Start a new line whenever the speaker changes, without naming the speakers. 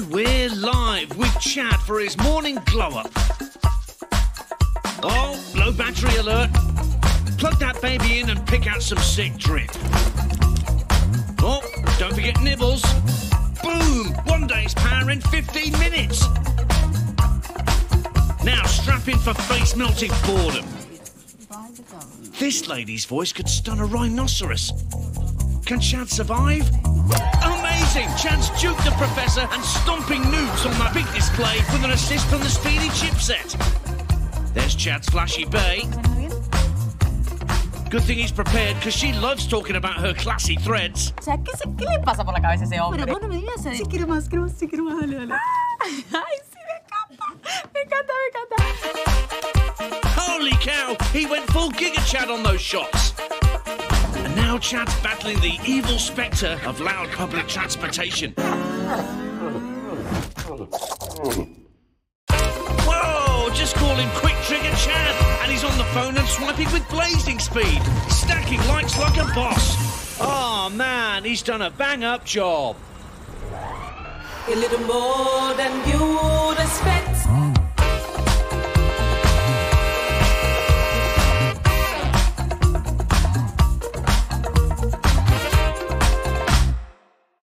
And we're live with Chad for his morning glow up. Oh, low battery alert. Plug that baby in and pick out some sick drip. Oh, don't forget nibbles. Boom! One day's power in 15 minutes. Now strap in for face melting boredom. This lady's voice could stun a rhinoceros. Can Chad survive? Um, Amazing! Chad's juked the professor and stomping noobs on that big display with an assist from the speedy chipset. There's Chad's flashy bae. Good thing he's prepared because she loves talking about her classy threads.
Me.
Holy cow! He went full Giga Chad on those shots. Chad's battling the evil spectre of loud public transportation. Whoa! Just call him Quick Trigger Chad, and he's on the phone and swiping with blazing speed, stacking likes like a boss. Oh man, he's done a bang up job.
A little more than expect.